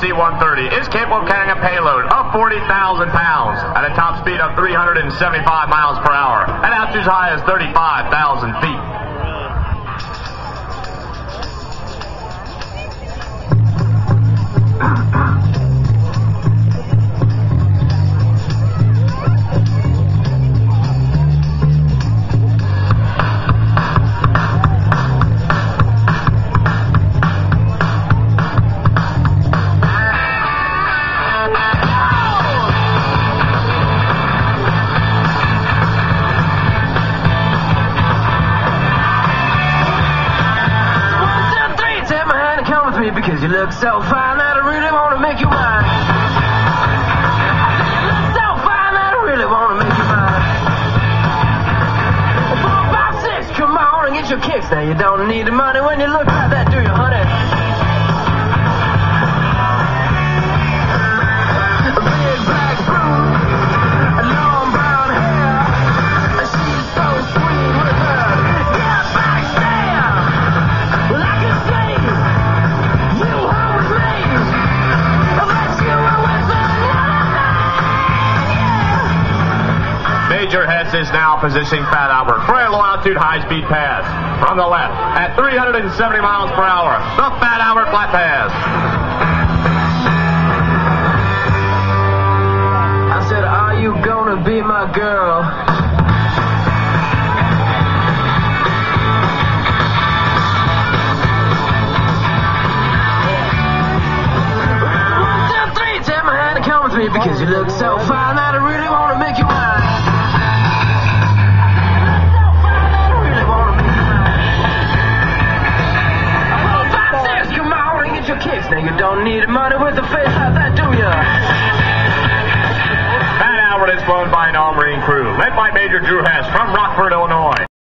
30 is capable of carrying a payload of 40,000 pounds at a top speed of 375 miles per hour and altitudes as high as 35,000 feet. Because you look so fine that I really want to make you mine. You look so fine that I really want to make you mine. Four, five, six, come on and get your kicks. Now you don't need the money when you look like that, do you, honey? Major is now positioning Fat Albert for a low altitude high speed pass. From the left at 370 miles per hour, the Fat Albert flat pass. I said, Are you gonna be my girl? Because you look so fine that I really face. you don't need a murder with a face like that, do ya? That hour is flown by an armory crew, led by Major Drew Hess from Rockford, Illinois.